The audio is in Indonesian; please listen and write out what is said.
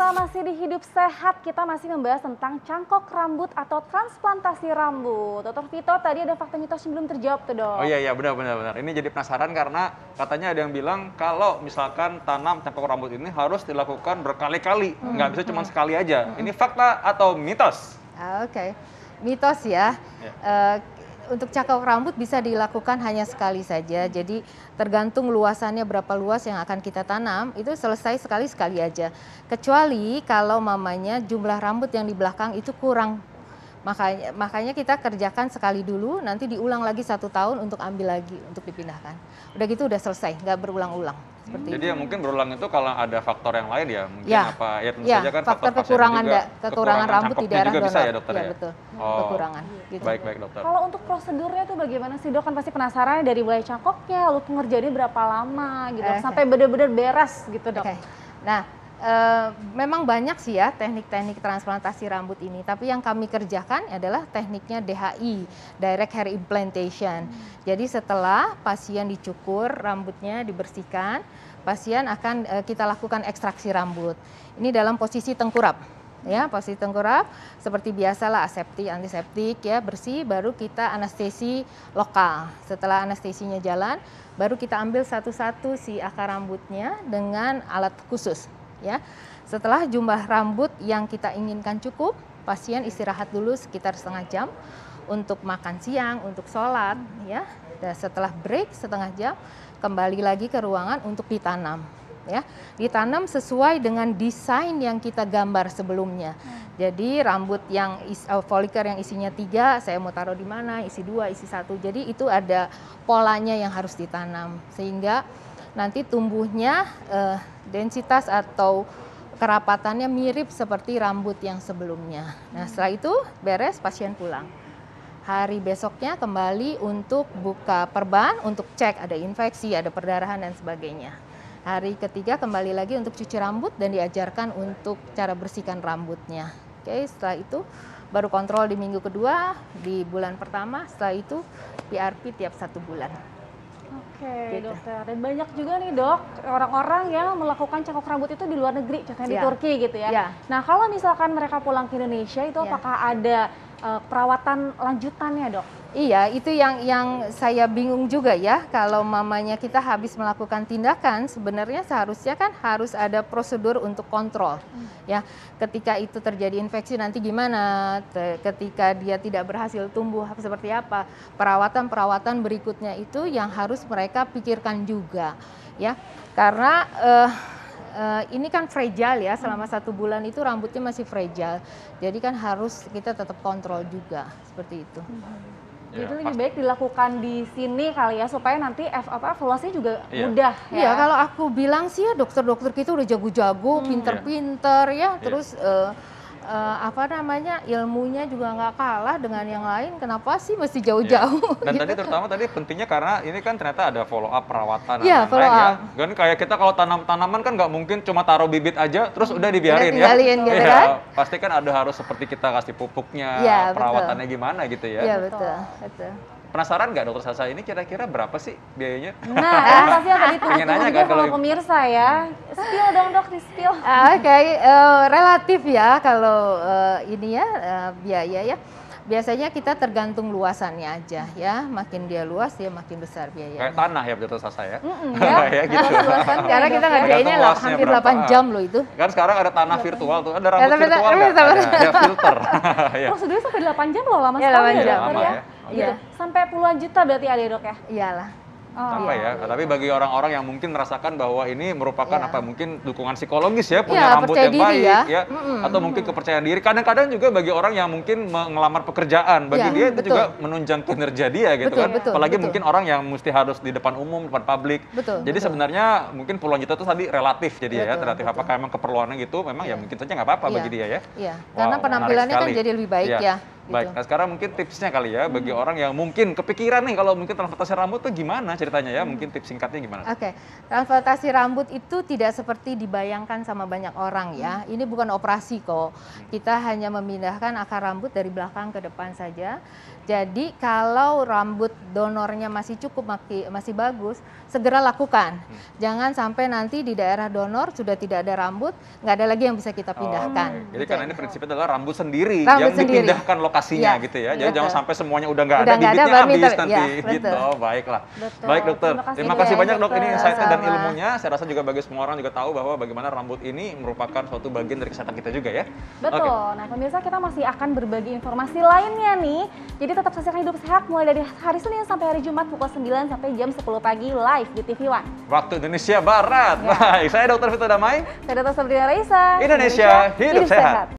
pemirsa masih di Hidup Sehat, kita masih membahas tentang cangkok rambut atau transplantasi rambut. Dokter Vito, tadi ada fakta mitos yang belum terjawab tuh dok. Oh iya iya benar benar benar. Ini jadi penasaran karena katanya ada yang bilang kalau misalkan tanam cangkok rambut ini harus dilakukan berkali-kali, nggak bisa cuma sekali aja. Ini fakta atau mitos? Ah, Oke, mitos ya. Ya. Eh, untuk cangkok rambut bisa dilakukan hanya sekali saja. Jadi tergantung luasannya berapa luas yang akan kita tanam, itu selesai sekali sekali aja. Kecuali kalau mamanya jumlah rambut yang di belakang itu kurang. Makanya makanya kita kerjakan sekali dulu, nanti diulang lagi satu tahun untuk ambil lagi untuk dipindahkan. Udah gitu udah selesai, nggak berulang-ulang. Seperti Jadi ya mungkin berulang itu kalau ada faktor yang lain ya, mungkin Ya. apa ya tentu ya, saja kan faktor pasien kekurangan juga, da- kekurangan rambut di daerah juga donor. bisa ya dokter Iya, ya. betul. Oh. Kekurangan gitu. Baik baik dokter. Kalau untuk prosedurnya tuh bagaimana sih dok? Kan pasti penasaran dari mulai cangkoknya, lalu pengerjaannya berapa lama gitu, Oke. sampai benar-benar beres gitu dok. Oke. Nah, eh, memang banyak sih ya teknik-teknik transplantasi rambut ini, tapi yang kami kerjakan adalah tekniknya DHI, direct hair implantation. Jadi setelah pasien dicukur rambutnya dibersihkan, pasien akan eh, kita lakukan ekstraksi rambut. Ini dalam posisi tengkurap. Ya, posisi tengkurap seperti biasalah aseptik, antiseptik ya, bersih baru kita anestesi lokal. Setelah anestesinya jalan, baru kita ambil satu-satu si akar rambutnya dengan alat khusus ya. Setelah jumlah rambut yang kita inginkan cukup, pasien istirahat dulu sekitar setengah jam untuk makan siang, untuk sholat ya. Dan setelah break setengah jam, kembali lagi ke ruangan untuk ditanam ya. Ditanam sesuai dengan desain yang kita gambar sebelumnya. Jadi rambut yang is, uh, foliker yang isinya tiga, saya mau taruh di mana, isi dua, isi satu. Jadi itu ada polanya yang harus ditanam sehingga nanti tumbuhnya eh, densitas atau kerapatannya mirip seperti rambut yang sebelumnya. Nah setelah itu beres pasien pulang. Hari besoknya kembali untuk buka perban untuk cek ada infeksi, ada perdarahan dan sebagainya. Hari ketiga kembali lagi untuk cuci rambut dan diajarkan untuk cara bersihkan rambutnya. Oke, setelah itu baru kontrol di minggu kedua, di bulan pertama, setelah itu PRP tiap satu bulan. Oke Gitu. dokter. Dan banyak juga nih dok orang-orang yang melakukan cangkok rambut itu di luar negeri, contohnya di Ya. Turki gitu ya. Ya. Nah kalau misalkan mereka pulang ke Indonesia itu Ya. apakah ada eh, perawatan lanjutannya dok? Iya, itu yang yang saya bingung juga ya. Kalau mamanya kita habis melakukan tindakan, sebenarnya seharusnya kan harus ada prosedur untuk kontrol. Ya, ketika itu terjadi infeksi nanti gimana? Ketika dia tidak berhasil tumbuh seperti apa? Perawatan-perawatan berikutnya itu yang harus mereka pikirkan juga, ya. Karena eh, eh, ini kan fragile ya, selama satu bulan itu rambutnya masih fragile. Jadi kan harus kita tetap kontrol juga seperti itu. Ya, Jadi lebih pasti. baik dilakukan di sini kali ya supaya nanti ev- apa evaluasinya juga Iya. mudah ya. Iya, kalau aku bilang sih ya dokter-dokter kita udah jago-jago, pinter-pinter ya, terus eh, eh, apa namanya ilmunya juga nggak kalah dengan yang lain. Kenapa sih mesti jauh-jauh? Dan gitu? tadi terutama tadi pentingnya karena ini kan ternyata ada follow up perawatan Iya, dan follow lain-lain up. ya. Kan kayak kita kalau tanam tanaman kan nggak mungkin cuma taruh bibit aja terus udah dibiarin ya. tinggalin gitu Iya, kan. Pasti kan ada harus seperti kita kasih pupuknya, Iya, betul. perawatannya gimana gitu ya. Iya betul, betul. Penasaran nggak dokter Sasa ini kira-kira berapa sih biayanya? Nah, ini pasti yang tadi Pengen nanya kan kalau kalau- pemirsa ya. Spill dong dok, di spill. Ah, Oke, eh, relatif ya kalau eh, ini ya eh, biaya ya. Biasanya kita tergantung luasannya aja ya. Makin dia luas dia makin besar Kayak biayanya. tanah ya dokter Sasa ya. Ya gitu. Luasannya, Karena kita ya. ngerjainnya hampir berapa. 8 jam loh itu. Kan sekarang ada tanah virtual tuh, ada rambut tapi- virtual Ada, ada filter. ya. Prosedurnya sampai 8 jam loh, lama Iya, sekali 8 ya Lama ya. Ya. Gitu. Sampai puluhan juta berarti ada ya dok ya? Iyalah. Oh, apa ya? Tapi bagi orang-orang yang mungkin merasakan bahwa ini merupakan Iya. apa mungkin dukungan psikologis ya, punya Iya, rambut yang diri baik ya. ya, Mm-mm. atau mungkin kepercayaan diri. Kadang-kadang juga bagi orang yang mungkin me- ngelamar pekerjaan, bagi Iya, dia itu betul. juga menunjang kinerja dia gitu Betul, kan. betul, Apalagi betul. mungkin orang yang mesti harus di depan umum, depan publik. Betul, Jadi betul. sebenarnya mungkin puluhan juta itu tadi relatif jadi ya, Betul, relatif betul. apakah emang keperluannya gitu, memang ya mungkin saja nggak apa-apa Iya. bagi dia ya. Iya, Wow, karena penampilannya kan jadi lebih baik Iya. ya. Baik, nah sekarang mungkin tipsnya kali ya bagi orang yang mungkin kepikiran nih kalau mungkin transplantasi rambut tuh gimana ceritanya ya? Mungkin tips singkatnya gimana? Oke, transplantasi rambut itu tidak seperti dibayangkan sama banyak orang ya. Ini bukan operasi kok. Kita hanya memindahkan akar rambut dari belakang ke depan saja. Jadi kalau rambut donornya masih cukup masih bagus, segera lakukan. Jangan sampai nanti di daerah donor sudah tidak ada rambut, nggak ada lagi yang bisa kita pindahkan. Oke. Jadi Gitu. karena ini prinsipnya adalah rambut sendiri Rambut yang sendiri. dipindahkan lokasinya Iya, gitu ya. Jadi betul. jangan sampai semuanya udah nggak ada, ada, bibitnya baru habis minta- nanti gitu. betul. Oh, baiklah. Betul. Baik dokter. Terima kasih Terima kasih banyak, dok ini dokter. insight dan ilmunya. Saya rasa juga bagi semua orang juga tahu bahwa bagaimana rambut ini merupakan suatu bagian dari kesehatan kita juga ya. Betul. Oke. Nah, pemirsa kita masih akan berbagi informasi lainnya nih. Jadi tetap saksikan Hidup Sehat mulai dari hari Senin sampai hari Jumat pukul 9 sampai jam 10 pagi live di TV One. Waktu Indonesia Barat. Ya. Baik, saya Dr. Vito Damai. Saya Dr. Sabrina Raisa. Indonesia, hidup sehat.